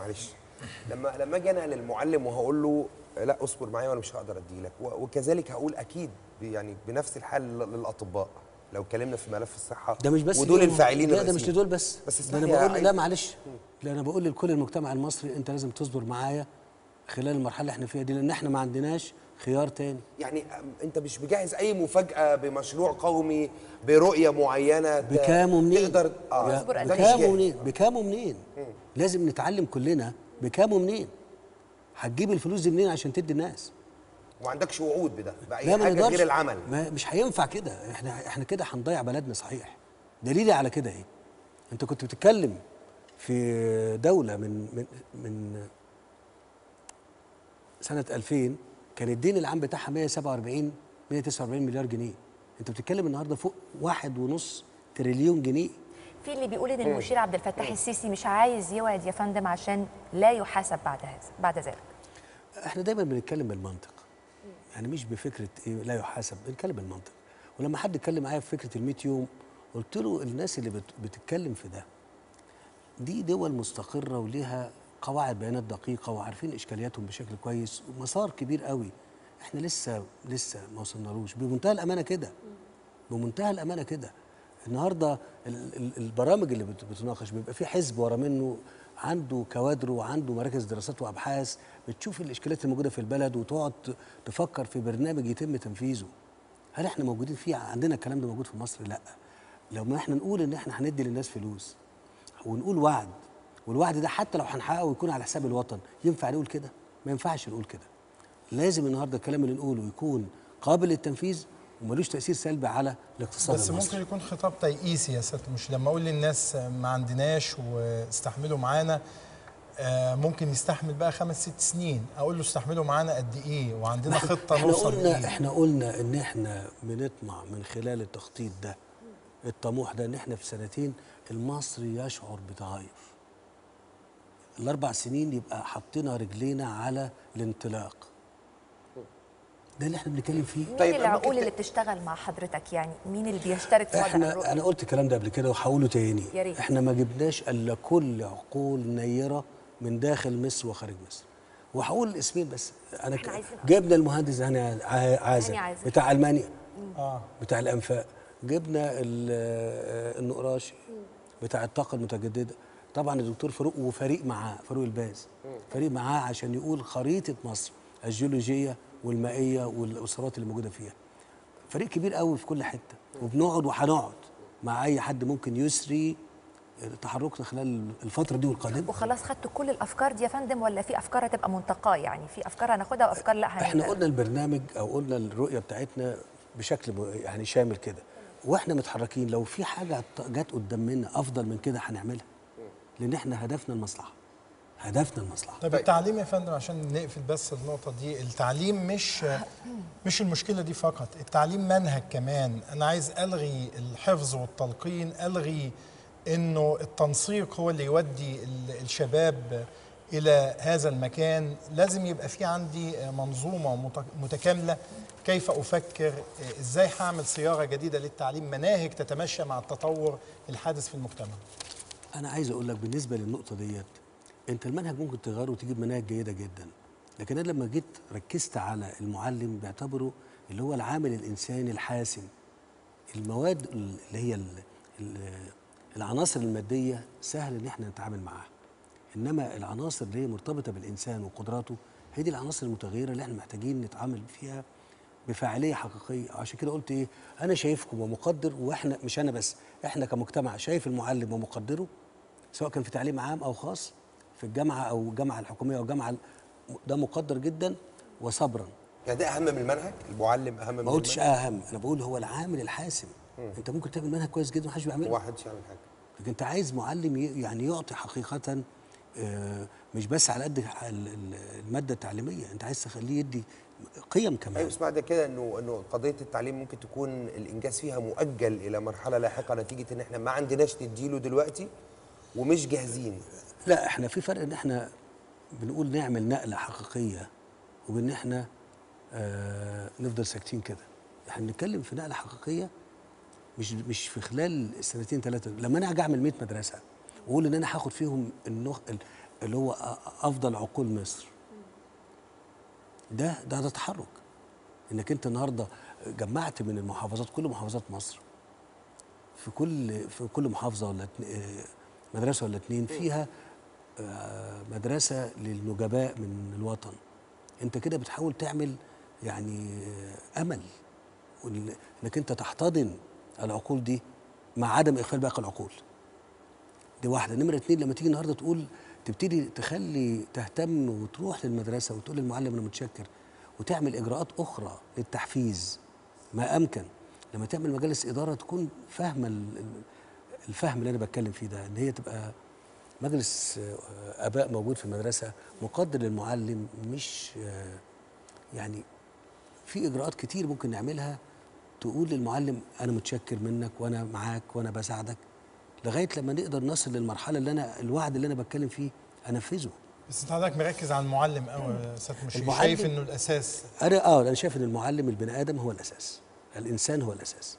معلش. لما لما أجي أنا للمعلم وهقول له لا اصبر معايا وأنا مش هقدر اديلك و- وكذلك هقول أكيد يعني بنفس الحال لل- للأطباء. لو اتكلمنا في ملف الصحة ده مش بس ودول الفاعلين لا ده مش. لدول بس. بس أنا بقول لا معلش. لا أنا بقول لكل المجتمع المصري أنت لازم تصبر معايا خلال المرحلة اللي إحنا فيها دي لأن إحنا ما عندناش خيار تاني. يعني أنت مش مجهز أي مفاجأة بمشروع قومي برؤية معينة بكام ومنين تقدر آه بكام. ومنين بكام ومنين لازم نتعلم كلنا بكام ومنين هتجيب الفلوس دي منين عشان تدي الناس؟ وما عندكش وعود بده بأي حاجة غير العمل. ما مش هينفع كده. إحنا إحنا كده هنضيع بلدنا صحيح. دليلي على كده إيه؟ أنت كنت بتتكلم في دولة من من من سنة 2000 كان الدين العام بتاعها 147 149 مليار جنيه. انت بتتكلم النهارده فوق واحد ونص تريليون جنيه. في اللي بيقول إن المشير عبد الفتاح السيسي مش عايز يوعد يا فندم عشان لا يحاسب بعد هذا بعد ذلك. إحنا دايما بنتكلم بالمنطق. يعني مش بفكرة إيه لا يحاسب بنتكلم بالمنطق. ولما حد اتكلم معايا في فكرة ال 100 يوم قلت له الناس اللي بت- بتتكلم في ده دي دول مستقرة وليها قواعد بيانات دقيقة وعارفين إشكالياتهم بشكل كويس ومسار كبير قوي. إحنا لسه لسه ما وصلنالوش. بمنتهى الأمانة كده. بمنتهى الأمانة كده. النهارده ال- ال- البرامج اللي بت- بتناقش بيبقى في حزب ورا منه عنده كوادره وعنده مراكز دراسات وأبحاث بتشوف الإشكاليات الموجودة في البلد وتقعد تفكر في برنامج يتم تنفيذه. هل إحنا موجودين فيه؟ عندنا الكلام ده موجود في مصر؟ لأ. لما إحنا نقول إن إحنا هندي للناس فلوس ونقول وعد والوعد ده حتى لو هنحققه ويكون على حساب الوطن. ينفع نقول كده؟ ما ينفعش نقول كده. لازم النهارده الكلام اللي نقوله يكون قابل للتنفيذ وملوش تأثير سلبي على الاقتصاد بس المصري. ممكن يكون خطاب تيئيسي يا سياده مش لما أقول للناس ما عندناش واستحملوا معانا آه، ممكن يستحمل بقى خمس ست سنين. أقول له استحملوا معانا قد إيه؟ وعندنا خطة إحنا نوصل قلنا لإيه؟ إحنا قلنا إن إحنا بنطمع من خلال التخطيط ده الطموح ده إن إحنا في سنتين المصري يشعر بتغير. الأربع سنين يبقى حطينا رجلينا على الانطلاق. ده اللي إحنا بنتكلم فيه. مين طيب، العقول اللي بتشتغل مع حضرتك يعني؟ مين اللي بيشترك في إحنا الرؤية؟ أنا قلت الكلام ده قبل كده وهقوله تاني. يا ريت. إحنا ما جبناش إلا كل عقول نيرة من داخل مصر وخارج مصر. وهقول الاسمين بس. أنا ك- عايزين- جبنا المهندس هاني عازم. بتاع ألمانيا. آه. بتاع الأنفاق. جبنا ال- آه، النقراشي. بتاع الطاقة المتجددة. طبعا الدكتور فاروق وفريق معاه فاروق الباز. فريق معاه عشان يقول خريطة مصر الجيولوجية والمائية والأسرات اللي موجودة فيها. فريق كبير قوي في كل حتة. وبنقعد وهنقعد مع أي حد ممكن يسري تحركنا خلال الفترة دي والقادمة. وخلاص خدتوا كل الأفكار دي يا فندم ولا في أفكار هتبقى منتقاة؟ يعني في أفكار هناخدها وأفكار لا هن... إحنا قلنا البرنامج أو قلنا الرؤية بتاعتنا بشكل يعني شامل كده. وإحنا متحركين. لو في حاجة جت قدامنا أفضل من كده هنعملها. لأن إحنا هدفنا المصلحة. هدفنا المصلحة. طيب التعليم يا فندم عشان نقفل بس النقطة دي التعليم مش مش المشكلة دي فقط التعليم منهج كمان. أنا عايز ألغي الحفظ والتلقين ألغي إنه التنسيق هو اللي يودي ال- الشباب إلى هذا المكان. لازم يبقى في عندي منظومة مت- متكاملة كيف أفكر إزاي هعمل صياغة جديدة للتعليم مناهج تتمشى مع التطور الحادث في المجتمع. أنا عايز أقول لك بالنسبة للنقطة ديت أنت المنهج ممكن تغيره وتجيب مناهج جيدة جدا لكن أنا لما جيت ركزت على المعلم بيعتبره اللي هو العامل الإنساني الحاسم. المواد اللي هي ال- ال- العناصر المادية سهل إن إحنا نتعامل معاها. إنما العناصر اللي هي مرتبطة بالإنسان وقدراته هي دي العناصر المتغيرة اللي إحنا محتاجين نتعامل فيها بفاعلية حقيقية. عشان كده قلت إيه أنا شايفكم ومقدر وإحنا مش أنا بس إحنا كمجتمع شايف المعلم ومقدره سواء كان في تعليم عام أو خاص في الجامعة أو الجامعة الحكومية أو الجامعة ال- ده مقدر جدا وصبرا. يعني ده أهم من المنهج؟ المعلم أهم من ما قلتش أهم أنا بقول هو العامل الحاسم. أنت ممكن تعمل منهج كويس جدا ومحدش بيعمله. واحد يعمل حاجة. لكن أنت عايز معلم يعني يعطي حقيقه آه، مش بس على قد ال- ال- المادة التعليمية. أنت عايز تخليه يدي قيم كمان. أيوه اسمع ده كده انه إنه قضية التعليم ممكن تكون الإنجاز فيها مؤجل إلى مرحلة لاحقة نتيجة إن إحنا ما عندناش نديله دلوقتي ومش جاهزين. لا إحنا في فرق إن إحنا بنقول نعمل نقلة حقيقية وبإن إحنا آه نفضل ساكتين كده. إحنا بنتكلم في نقلة حقيقية مش مش في خلال سنتين ثلاثة لما أنا أجي أعمل 100 مدرسة وأقول إن أنا هاخد فيهم اللي هو أفضل عقول مصر ده ده ده تحرك. إنك أنت النهارده جمعت من المحافظات كل محافظات مصر في كل في كل محافظة ولا آه، مدرسة ولا اتنين فيها آه، مدرسة للنجباء من الوطن. أنت كده بتحاول تعمل يعني آه، أمل. إنك أنت تحتضن العقول دي مع عدم اغفال باقي العقول. دي واحدة. نمرة اتنين لما تيجي النهارده تقول تبتدي تخلي تهتم وتروح للمدرسة وتقول للمعلم أنا متشكر وتعمل إجراءات أخرى للتحفيز. ما أمكن. لما تعمل مجالس إدارة تكون فاهمة ال- ال- الفهم اللي أنا بتكلم فيه ده إن هي تبقى مجلس آه، آباء موجود في المدرسة مقدر للمعلم مش آه، يعني في إجراءات كتير ممكن نعملها تقول للمعلم أنا متشكر منك وأنا معاك وأنا بساعدك. لغاية لما نقدر نصل للمرحلة اللي أنا الوعد اللي أنا بتكلم فيه أنفذه. بس أنت حضرتك مركز على المعلم قوي يا المشير المعلم- شايف إنه الأساس. أنا آه أنا شايف إن المعلم البني آدم هو الأساس. الإنسان هو الأساس.